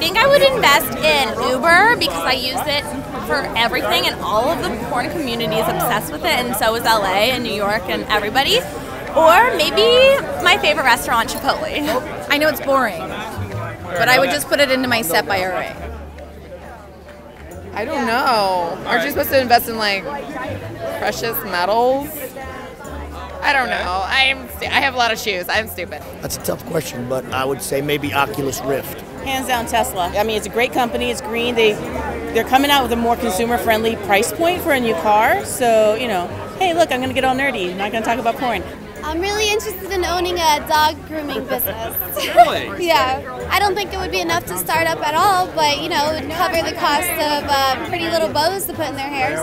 think I would invest in Uber because I use it for everything, and all of the porn community is obsessed with it, and so is LA and New York and everybody. Or maybe my favorite restaurant, Chipotle. I know it's boring, but I would just put it into my SEP IRA. I don't know. Aren't you supposed to invest in like precious metals? I don't know. I'm stu- I have a lot of shoes. I'm stupid. That's a tough question, but I would say maybe Oculus Rift. Hands down Tesla. I mean, it's a great company. It's green. They they're coming out with a more consumer-friendly price point for a new car. So you know, hey, look, I'm gonna get all nerdy. I'm not gonna talk about porn. I'm really interested in owning a dog grooming business. Really? yeah. I don't think it would be enough to start up at all, but you know, it would cover the cost of uh, pretty little bows to put in their hairs.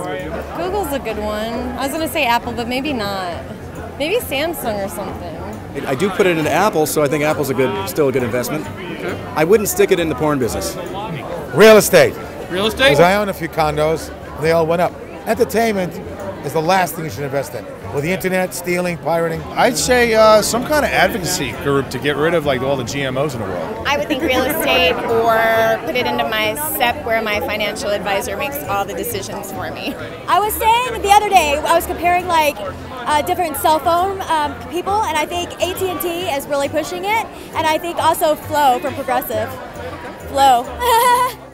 Google's a good one. I was gonna say Apple, but maybe not. Maybe Samsung or something. I do put it into Apple, so I think Apple's a good, still a good investment. I wouldn't stick it in the porn business. Real estate. Real estate? Because I own a few condos, and they all went up. Entertainment is the last thing you should invest in. With the internet, stealing, pirating. I'd say uh, some kind of advocacy group to get rid of like all the GMOs in the world. I would think real estate or put it into my SEP where my financial advisor makes all the decisions for me. I was saying the other day, I was comparing like uh, different cell phone um, people, and I think AT&T is really pushing it, and I think also Flo from Progressive. Flo.